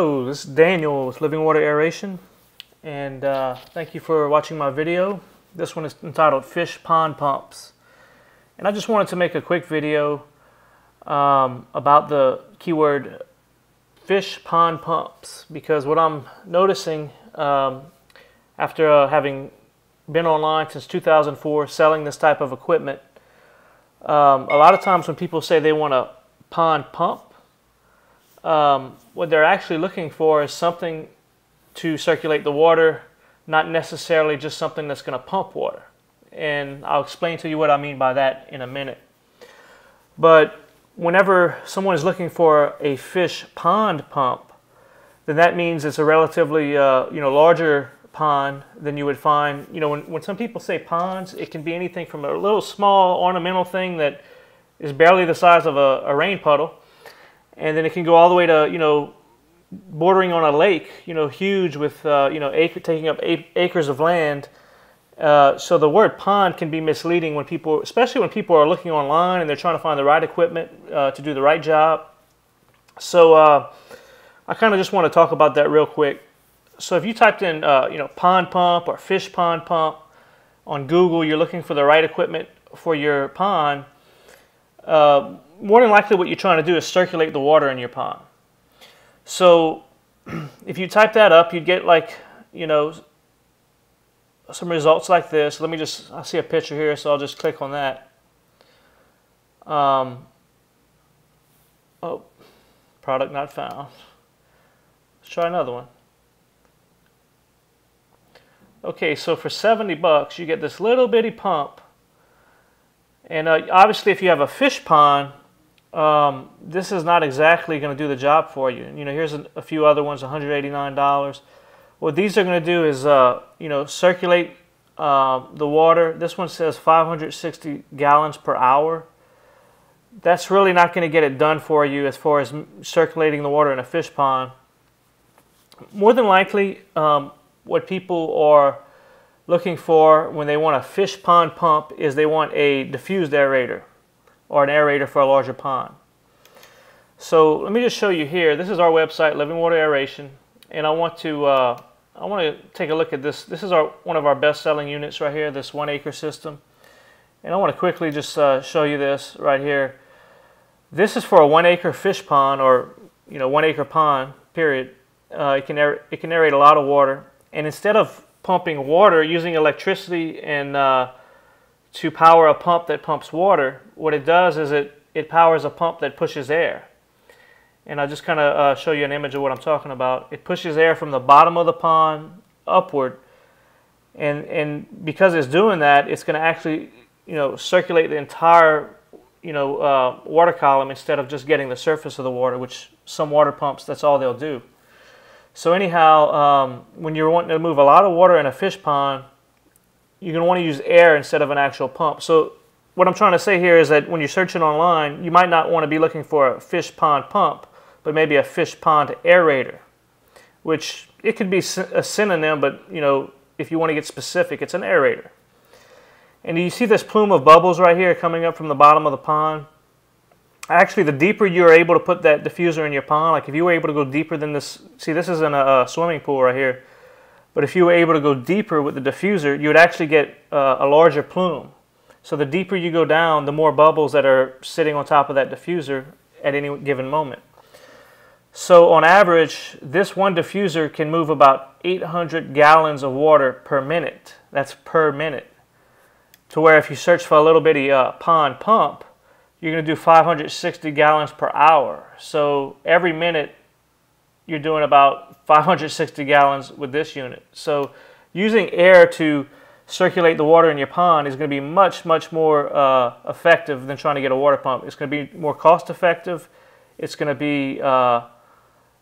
Hello, this is Daniel with Living Water Aeration, and uh, thank you for watching my video. This one is entitled Fish Pond Pumps. And I just wanted to make a quick video um, about the keyword fish pond pumps because what I'm noticing um, after uh, having been online since 2004 selling this type of equipment, um, a lot of times when people say they want a pond pump, um, what they're actually looking for is something to circulate the water, not necessarily just something that's going to pump water. And I'll explain to you what I mean by that in a minute. But whenever someone is looking for a fish pond pump, then that means it's a relatively uh, you know larger pond than you would find. You know, when, when some people say ponds, it can be anything from a little small ornamental thing that is barely the size of a, a rain puddle and then it can go all the way to you know bordering on a lake, you know, huge with uh, you know taking up acres of land. Uh, so the word pond can be misleading when people, especially when people are looking online and they're trying to find the right equipment uh, to do the right job. So uh, I kind of just want to talk about that real quick. So if you typed in, uh, you know, pond pump or fish pond pump on Google, you're looking for the right equipment for your pond. More than likely what you're trying to do is circulate the water in your pond. So if you type that up, you'd get like, you know, some results like this. Let me just, I see a picture here, so I'll just click on that. Um, oh, product not found. Let's try another one. Okay, so for 70 bucks, you get this little bitty pump. And uh, obviously, if you have a fish pond, um, this is not exactly going to do the job for you. You know, here's a, a few other ones, $189. What these are going to do is, uh, you know, circulate uh, the water. This one says 560 gallons per hour. That's really not going to get it done for you as far as circulating the water in a fish pond. More than likely, um, what people are looking for when they want a fish pond pump is they want a diffused aerator or an aerator for a larger pond. So let me just show you here. This is our website, Living Water Aeration, and I want to uh, I want to take a look at this. This is our one of our best-selling units right here, this one-acre system, and I want to quickly just uh, show you this right here. This is for a one-acre fish pond, or you know, one-acre pond. Period. Uh, it can it can aerate a lot of water, and instead of pumping water using electricity and uh, to power a pump that pumps water, what it does is it, it powers a pump that pushes air. And I'll just kind of uh, show you an image of what I'm talking about. It pushes air from the bottom of the pond upward. And, and because it's doing that, it's going to actually you know, circulate the entire you know, uh, water column instead of just getting the surface of the water, which some water pumps, that's all they'll do. So anyhow, um, when you're wanting to move a lot of water in a fish pond, you're going to want to use air instead of an actual pump. So what I'm trying to say here is that when you're searching online, you might not want to be looking for a fish pond pump, but maybe a fish pond aerator, which it could be a synonym, but you know, if you want to get specific, it's an aerator. And you see this plume of bubbles right here coming up from the bottom of the pond? Actually, the deeper you're able to put that diffuser in your pond, like if you were able to go deeper than this, see this is in a, a swimming pool right here. But if you were able to go deeper with the diffuser, you would actually get uh, a larger plume. So the deeper you go down, the more bubbles that are sitting on top of that diffuser at any given moment. So on average, this one diffuser can move about 800 gallons of water per minute. That's per minute. To where if you search for a little bitty uh, pond pump, you're going to do 560 gallons per hour. So every minute, you're doing about 560 gallons with this unit. So using air to circulate the water in your pond is going to be much, much more uh, effective than trying to get a water pump. It's going to be more cost effective. It's going to be, uh,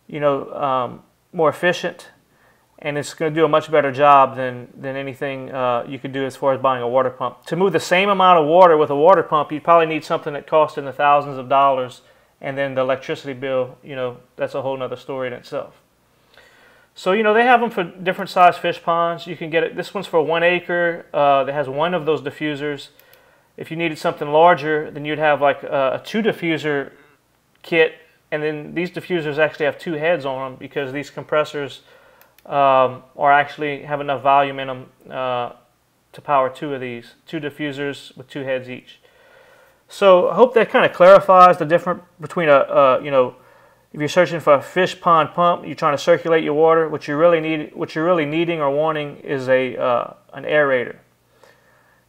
you know, um, more efficient. And it's going to do a much better job than, than anything uh, you could do as far as buying a water pump. To move the same amount of water with a water pump, you'd probably need something that costs in the thousands of dollars and then the electricity bill, you know, that's a whole nother story in itself. So, you know, they have them for different size fish ponds. You can get it, this one's for one acre. Uh, that has one of those diffusers. If you needed something larger, then you'd have like a, a two diffuser kit and then these diffusers actually have two heads on them because these compressors um, are actually have enough volume in them uh, to power two of these, two diffusers with two heads each. So I hope that kind of clarifies the difference between a, a, you know, if you're searching for a fish pond pump, you're trying to circulate your water. What you really need, what you're really needing or wanting, is a uh, an aerator.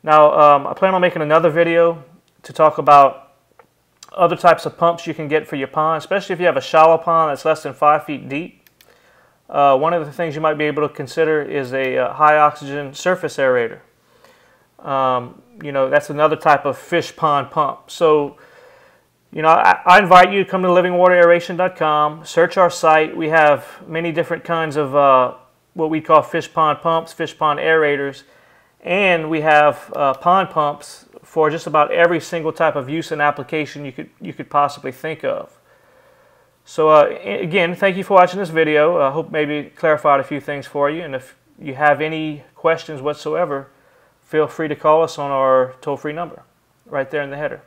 Now um, I plan on making another video to talk about other types of pumps you can get for your pond, especially if you have a shallow pond that's less than five feet deep. Uh, one of the things you might be able to consider is a uh, high oxygen surface aerator. Um, you know, that's another type of fish pond pump. So, you know, I, I invite you to come to livingwateraeration.com, search our site. We have many different kinds of uh, what we call fish pond pumps, fish pond aerators, and we have uh, pond pumps for just about every single type of use and application you could you could possibly think of. So uh, again, thank you for watching this video. I hope maybe clarified a few things for you. And if you have any questions whatsoever, feel free to call us on our toll-free number right there in the header.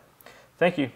Thank you.